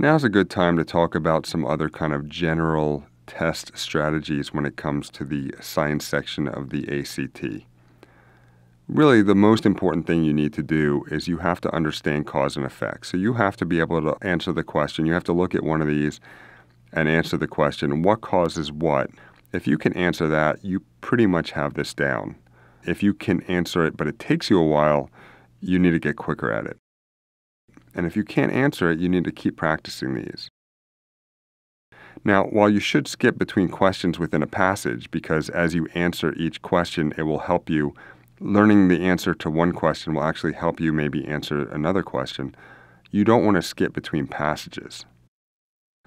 Now's a good time to talk about some other kind of general test strategies when it comes to the science section of the ACT. Really, the most important thing you need to do is you have to understand cause and effect. So you have to be able to answer the question. You have to look at one of these and answer the question what causes what? If you can answer that, you pretty much have this down. If you can answer it, but it takes you a while, you need to get quicker at it. And if you can't answer it, you need to keep practicing these. Now, while you should skip between questions within a passage, because as you answer each question, it will help you, learning the answer to one question will actually help you maybe answer another question, you don't want to skip between passages.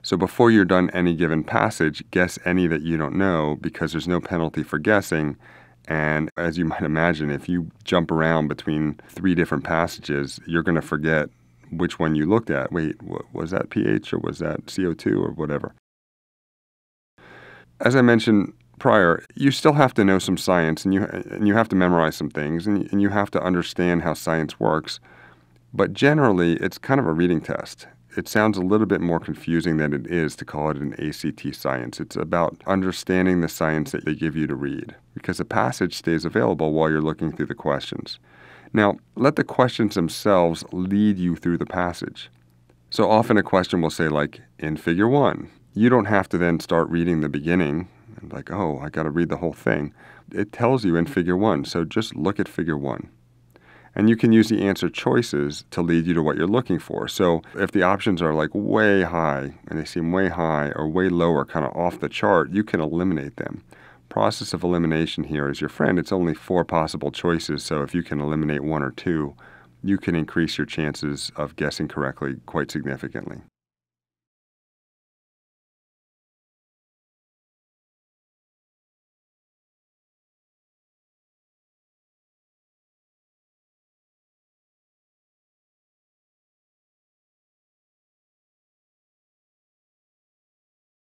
So before you're done any given passage, guess any that you don't know because there's no penalty for guessing. And as you might imagine, if you jump around between three different passages, you're going to forget which one you looked at. Wait, was that pH or was that CO2 or whatever? As I mentioned prior, you still have to know some science and you, and you have to memorize some things and, and you have to understand how science works. But generally, it's kind of a reading test it sounds a little bit more confusing than it is to call it an ACT science. It's about understanding the science that they give you to read because the passage stays available while you're looking through the questions. Now, let the questions themselves lead you through the passage. So often a question will say, like, in figure one. You don't have to then start reading the beginning and, like, oh, I got to read the whole thing. It tells you in figure one. So just look at figure one. And you can use the answer choices to lead you to what you're looking for. So if the options are like way high and they seem way high or way low or kind of off the chart, you can eliminate them. Process of elimination here is your friend. It's only four possible choices, so if you can eliminate one or two, you can increase your chances of guessing correctly quite significantly.